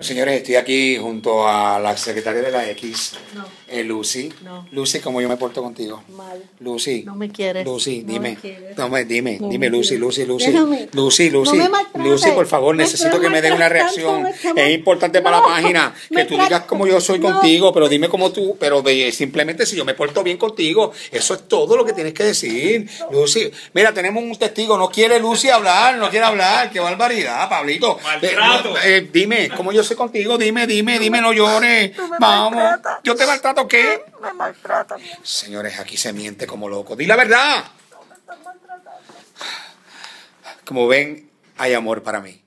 Señores, estoy aquí junto a la secretaria de la X, No. eh, Lucy. No. Lucy, ¿cómo yo me porto contigo? Mal. Lucy. No me quieres. Lucy, No dime. me quieres. No me- dime, No dime, me Lucy. Lucy, Lucy. Déjame. Lucy, Lucy. No me maltrates. Lucy, por favor, Me necesito que me den una reacción. Es importante para la página que tú digas como yo soy No. contigo, pero dime como tú, pero de- simplemente si yo me porto bien contigo. Eso es todo lo que tienes que decir. Lucy, mira, tenemos un testigo, no quiere Lucy hablar, no quiere hablar. Qué barbaridad, Pablito. Maltrato. Eh, eh, dime, ¿cómo yo contigo? Dime, dime, dime, no llores. Me Vamos. ¿Yo te maltrato qué? Me maltrata. Señores, aquí se miente como loco. Di la verdad. Como ven, hay amor para mí.